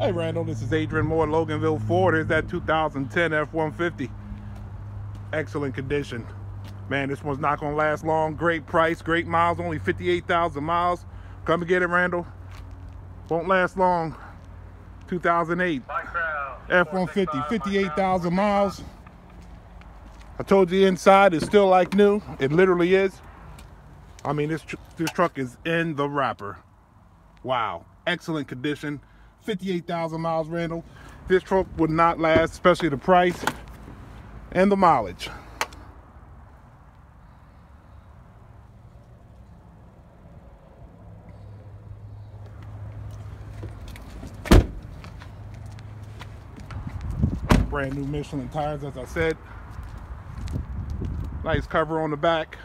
Hey Randall, this is Adrien Moore, Loganville Ford. Here's that 2010 F-150. Excellent condition. Man, this one's not gonna last long. Great price, great miles, only 58,000 miles. Come and get it, Randall. Won't last long. 2008 F-150, 58,000 miles. I told you inside is still like new. It literally is. I mean, this, tr this truck is in the wrapper. Wow, excellent condition. 58,000 miles, Randall. This truck would not last, especially the price and the mileage. Brand new Michelin tires, as I said. Nice cover on the back.